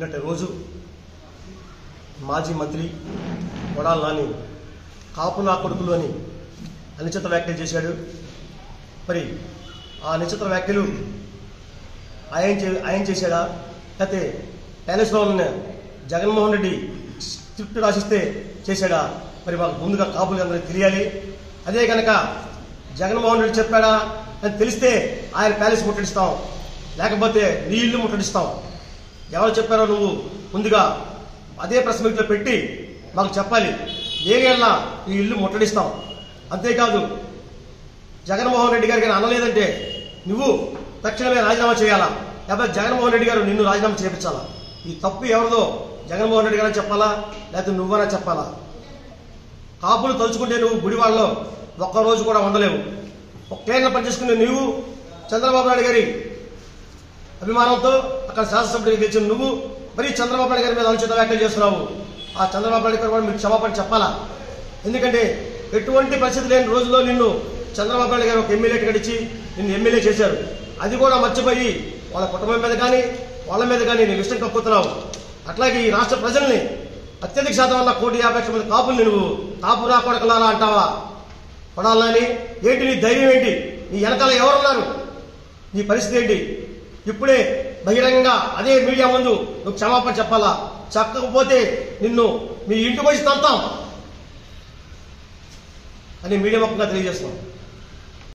నిన్నటి రోజు మాజీ మంత్రి కొడాల నాని కాపు నా కొడుకులు అని అనిచిత వ్యాఖ్యలు చేశాడు. మరి ఆ నిశ్చిత వ్యాఖ్యలు ఆయన చే ఆయన చేశాడా? లేకపోతే ప్యాలెస్లో ఉన్న జగన్మోహన్ రెడ్డి స్క్రిప్ట్ రాసిస్తే చేశాడా? మరి మాకు ముందుగా కాపులు అందరికీ తెలియాలి. అదే కనుక జగన్మోహన్ రెడ్డి చెప్పాడా? అని తెలిస్తే ఆయన ప్యాలెస్ ముట్టడిస్తాం. లేకపోతే నీ ఇల్లు ముట్టడిస్తాం. ఎవరు చెప్పారో నువ్వు ముందుగా అదే ప్రెస్ మీట్లో పెట్టి మాకు చెప్పాలి. ఏగేళ్ళ ఈ ఇల్లు ముట్టడిస్తాం. అంతేకాదు జగన్మోహన్ రెడ్డి గారికి అనలేదంటే నువ్వు తక్షణమే రాజీనామా చేయాలా? లేకపోతే జగన్మోహన్ రెడ్డి గారు నిన్ను రాజీనామా చేయించాలా? ఈ తప్పు ఎవరిదో జగన్మోహన్ రెడ్డి గారని చెప్పాలా? లేకపోతే నువ్వనా చెప్పాలా? కాపులు తలుచుకుంటే నువ్వు గుడివాడలో ఒక్కరోజు కూడా ఉండలేవు. ఒక క్లీన్గా పనిచేసుకునే నువ్వు చంద్రబాబు నాయుడు గారి అభిమానంతో అక్కడ శాసనసభ్యుడికి తెచ్చిన నువ్వు మరీ చంద్రబాబు నాయుడు గారి మీద అనుచిత వ్యాఖ్యలు చేస్తున్నావు. ఆ చంద్రబాబు నాయుడు గారు కూడా మీకు క్షమాపణ చెప్పాలా? ఎందుకంటే ఎటువంటి పరిస్థితి లేని రోజుల్లో నిన్ను చంద్రబాబు నాయుడు గారు ఒక ఎమ్మెల్యే గడిచి నిన్ను ఎమ్మెల్యే చేశారు. అది కూడా మర్చిపోయి వాళ్ళ కుటుంబం మీద కానీ వాళ్ళ మీద కానీ నేను ఇష్టం కక్కుతున్నావు అట్లాగే ఈ రాష్ట్ర ప్రజల్ని అత్యధిక శాతం వల్ల కోటి యాభై లక్షల మంది కాపుల్ని నువ్వు కాపు రా కొడకలారా అంటావా కొడాలని ఏంటి నీ ధైర్యం ఏంటి? నీ వెనకాల ఎవరున్నారు? నీ పరిస్థితి ఏంటి? ఇప్పుడే బహిరంగంగా అదే మీడియా ముందు నువ్వు క్షమాపణ చెప్పాలా? చెప్పకపోతే నిన్ను మీ ఇంటికి వచ్చి తంతాం అని మీడియా ముఖంగా తెలియజేస్తున్నాం.